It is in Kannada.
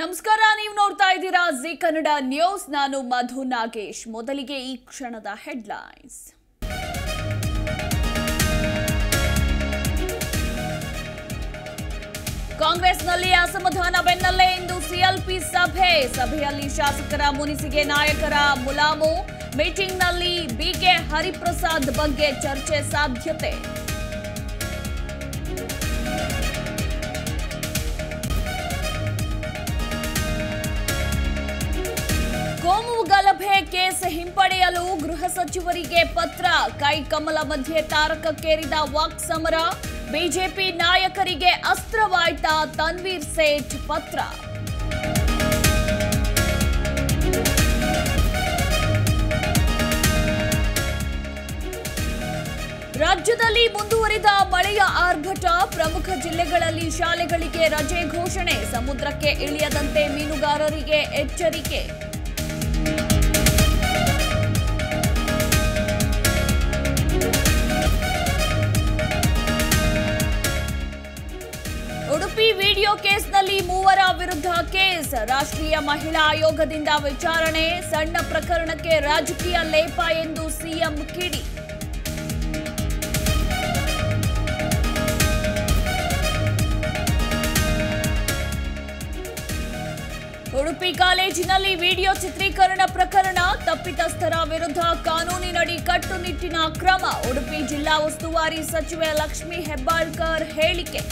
ನಮಸ್ಕಾರ, ನೀವು ನೋಡ್ತಾ ಇದ್ದೀರಾ ಜಿ ಕನ್ನಡ ನ್ಯೂಸ್. ನಾನು ಮಧು ನಾಗೇಶ್. ಮೊದಲಿಗೆ ಈ ಕ್ಷಣದ ಹೆಡ್ಲೈನ್ಸ್. ಕಾಂಗ್ರೆಸ್ನಲ್ಲಿ ಅಸಮಾಧಾನ ಬೆನ್ನಲ್ಲೇ ಇಂದು ಸಿಎಲ್ಪಿ ಸಭೆ. ಸಭೆಯಲ್ಲಿ ಶಾಸಕರ, ಮುನಿಸಿಗೆ ನಾಯಕರ ಮುಲಾಮು. ಮೀಟಿಂಗ್ನಲ್ಲಿ ಬಿಕೆ ಹರಿಪ್ರಸಾದ್ ಬಗ್ಗೆ ಚರ್ಚೆ ಸಾಧ್ಯತೆ. ಕೇಸ್ ಹಿಂಪಡೆಯಲು ಗೃಹ ಸಚಿವರಿಗೆ ಪತ್ರ. ಕೈ ಕಮಲ ಮಧ್ಯೆ ತಾರಕಕ್ಕೇರಿದ ವಾಕ್ ಸಮರ. ಬಿಜೆಪಿ ನಾಯಕರಿಗೆ ಅಸ್ತ್ರವಾಯ್ತ ತನ್ವೀರ್ ಸೇಠ್ ಪತ್ರ. ರಾಜ್ಯದಲ್ಲಿ ಮುಂದುವರಿದ ಮಳೆಯ ಆರ್ಭಟ. ಪ್ರಮುಖ ಜಿಲ್ಲೆಗಳಲ್ಲಿ ಶಾಲೆಗಳಿಗೆ ರಜೆ ಘೋಷಣೆ. ಸಮುದ್ರಕ್ಕೆ ಇಳಿಯದಂತೆ ಮೀನುಗಾರರಿಗೆ ಎಚ್ಚರಿಕೆ. ವಿಡಿಯೋ ಕೇಸ್ನಲ್ಲಿ ಮೂವರ ವಿರುದ್ಧ ಕೇಸ್. ರಾಷ್ಟ್ರೀಯ ಮಹಿಳಾ ಆಯೋಗದಿಂದ ವಿಚಾರಣೆ, ಸಣ್ಣ ಪ್ರಕರಣಕ್ಕೆ ರಾಜಕೀಯ ಲೇಪ ಎಂದು ಸಿಎಂ ಕಿಡಿ. ಉಡುಪಿ ಕಾಲೇಜಿನಲ್ಲಿ ವಿಡಿಯೋ ಚಿತ್ರೀಕರಣ ಪ್ರಕರಣ, ತಪ್ಪಿತಸ್ಥರ ವಿರುದ್ಧ ಕಾನೂನಿನಡಿ ಕಟ್ಟುನಿಟ್ಟಿನ ಕ್ರಮ. ಉಡುಪಿ ಜಿಲ್ಲಾ ಉಸ್ತುವಾರಿ ಸಚಿವೆ ಲಕ್ಷ್ಮೀ ಹೆಬ್ಬಾಳ್ಕರ್ ಹೇಳಿಕೆ.